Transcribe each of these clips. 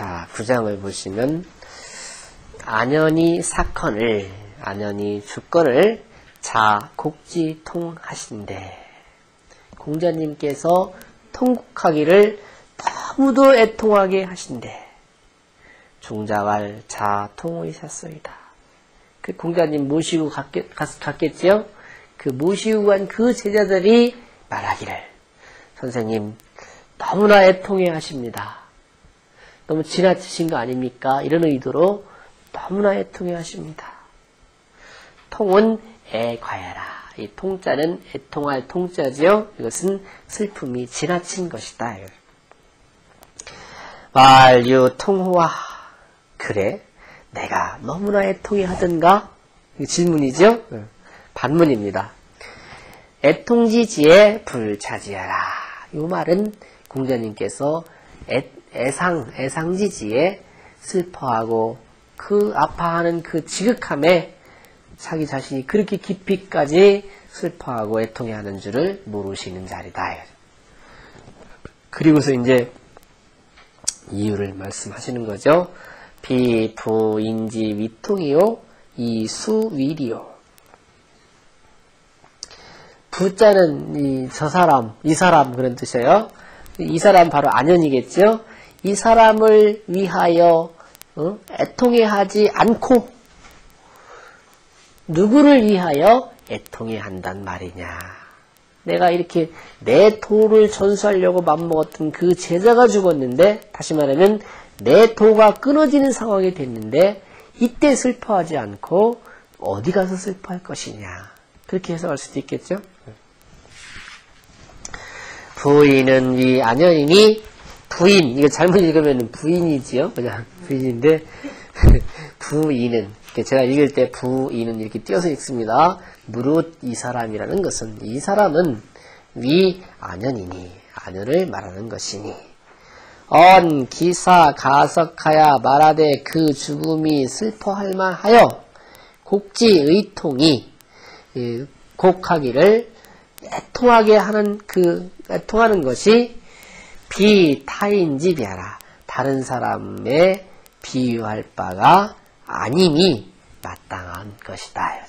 자, 구장을 보시면 안연히 사건을 안연히 주권을 자곡지통하신대. 공자님께서 통곡하기를 너무도 애통하게 하신대. 종자왈 자통의셨소이다. 그 공자님 모시고 갔겠, 갔겠지요? 그 모시고 간 그 제자들이 말하기를 선생님 너무나 애통해 하십니다. 너무 지나치신 거 아닙니까? 이런 의도로 너무나 애통해 하십니다. 통은 애과야라. 이 통자는 애통할 통자지요. 이것은 슬픔이 지나친 것이다. 말유 통호와 그래 내가 너무나 애통해 하던가? 질문이죠. 반문입니다. 애통지지에 불차지하라. 이 말은 공자님께서 애, 애상, 애상지지에 슬퍼하고 그 아파하는 그 지극함에 자기 자신이 그렇게 깊이까지 슬퍼하고 애통해하는 줄을 모르시는 자리다. 그리고서 이제 이유를 말씀하시는 거죠. 비부 인지 위통이요 이수위리요. 부자는 이, 저 사람, 이 사람 그런 뜻이에요. 이 사람 바로 안연이겠죠. 이 사람을 위하여 어? 애통해 하지 않고 누구를 위하여 애통해 한단 말이냐. 내가 이렇게 내 도를 전수하려고 맘먹었던 그 제자가 죽었는데 다시 말하면 내 도가 끊어지는 상황이 됐는데 이때 슬퍼하지 않고 어디 가서 슬퍼할 것이냐. 그렇게 해석할 수도 있겠죠. 부인은 이 안연이니 부인 이거 잘못 읽으면 부인이지요. 그냥 부인인데 부인은 제가 읽을 때 부인은 이렇게 띄어서 읽습니다. 무릇 이 사람이라는 것은 이 사람은 위 안연이니 안연을 말하는 것이니 언 기사 가석하야 말하되 그 죽음이 슬퍼할 만하여 곡지 의통이 곡하기를 애통하게 하는 그 애통하는 것이 비타인지 비하라 다른 사람의 비유할 바가 아님이 마땅한 것이다.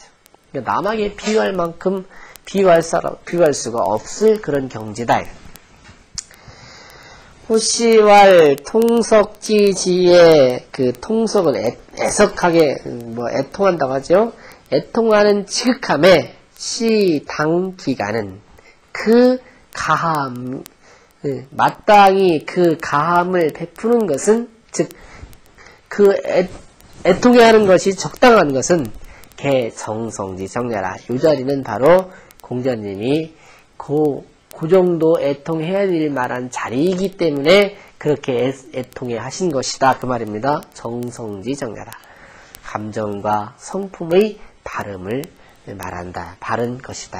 그러니까 남에게 비유할 만큼 비유할 사람 비유할 수가 없을 그런 경지다. 호시왈 통석지지의 그 통석을 애, 애석하게 뭐 애통한다고 하죠. 애통하는 지극함에 시당 기간은 그 가함 마땅히 그 가함을 베푸는 것은 즉 그 애통해 하는 것이 적당한 것은 개정성지 정야라. 이 자리는 바로 공자님이 그, 그 정도 애통해야 될 만한 자리이기 때문에 그렇게 애, 통해 하신 것이다. 그 말입니다. 정성지 정야라. 감정과 성품의 바름을 말한다. 바른 것이다.